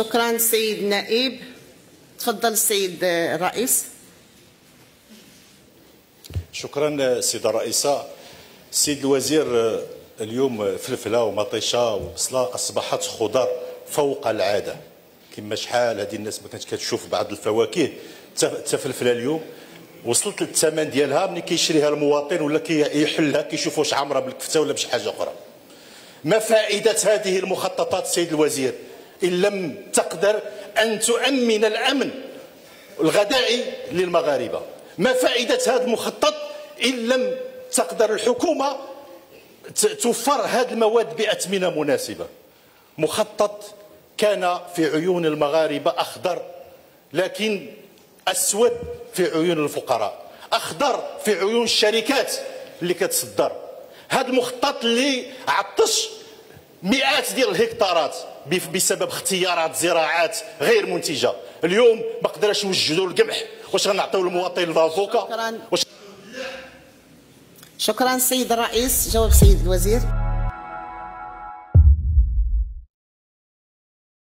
شكرا سيد النائب تفضل السيد الرئيس شكرا سيدة الرئيسة سيد الوزير اليوم فلفلة ومطيشة وبصلة أصبحت خضر فوق العادة. كما شحال هذه الناس ما كانت كتشوف بعض الفواكه. تفلفلة اليوم. وصلت للثمن ديالها ملي كيشريها المواطن ولا كيحلها كيشوف واش عامرة بالكفتة ولا بشي حاجة أخرى. ما فائدة هذه المخططات سيد الوزير؟ إن لم تقدر أن تؤمن الأمن الغذائي للمغاربة. ما فائدة هذا المخطط إن لم تقدر الحكومة توفر هذه المواد باثمنه مناسبة. مخطط كان في عيون المغاربة أخضر لكن أسود في عيون الفقراء أخضر في عيون الشركات اللي كتصدر. هذا المخطط اللي عطش مئات ديال الهكتارات بسبب اختيارات زراعات غير منتجة. اليوم ما قدرش نوجدوا القمح. واش غنعطيو للمواطن الفافوكا شكرا. شكرا سيد الرئيس. جواب سيد الوزير.